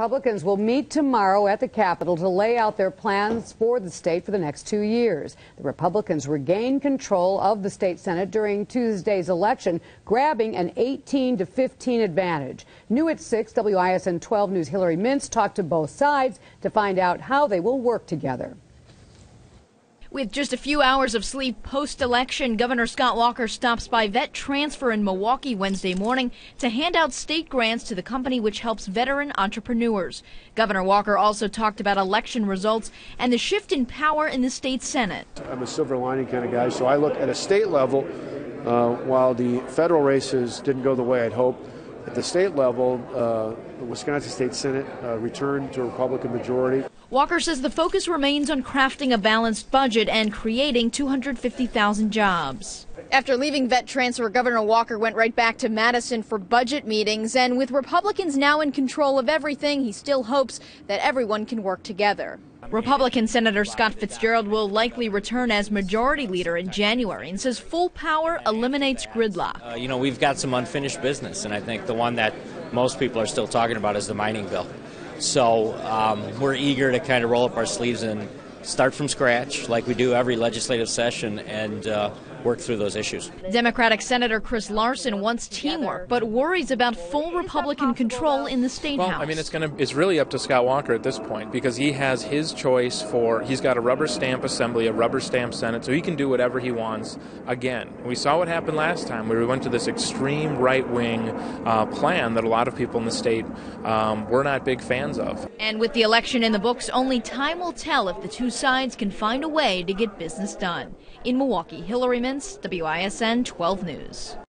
Republicans will meet tomorrow at the Capitol to lay out their plans for the state for the next two years. The Republicans regained control of the state Senate during Tuesday's election, grabbing an 18 to 15 advantage. New at 6, WISN 12 News Hillary Mintz talked to both sides to find out how they will work together. With just a few hours of sleep post election, Governor Scott Walker stops by Vet Transfer in Milwaukee Wednesday morning to hand out state grants to the company which helps veteran entrepreneurs. Governor Walker also talked about election results and the shift in power in the state Senate. I'm a silver lining kind of guy, so I look at a state level. Uh, while the federal races didn't go the way I'd hoped, at the state level, uh, the Wisconsin State Senate uh, returned to a Republican majority. Walker says the focus remains on crafting a balanced budget and creating 250,000 jobs. After leaving vet transfer, Governor Walker went right back to Madison for budget meetings. And with Republicans now in control of everything, he still hopes that everyone can work together. Republican Senator Scott Fitzgerald will likely return as majority leader in January and says full power eliminates gridlock. Uh, you know, we've got some unfinished business, and I think the one that most people are still talking about is the mining bill. So um, we're eager to kind of roll up our sleeves and start from scratch like we do every legislative session and uh, work through those issues. Democratic Senator Chris Larson wants teamwork, but worries about full Republican control in the state well, house. I mean, it's going to it's really up to Scott Walker at this point because he has his choice for he's got a rubber stamp assembly, a rubber stamp Senate, so he can do whatever he wants. Again, we saw what happened last time where we went to this extreme right wing uh, plan that a lot of people in the state um, were not big fans of. And with the election in the books, only time will tell if the sides can find a way to get business done. In Milwaukee, Hillary Mintz, WISN 12 News.